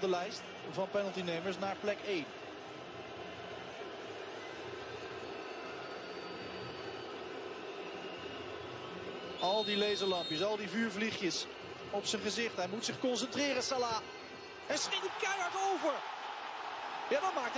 de lijst van penaltynemers naar plek 1. Al die laserlampjes, al die vuurvliegjes op zijn gezicht. Hij moet zich concentreren, Salah. En schiet hem keihard over. Ja, dat maakt het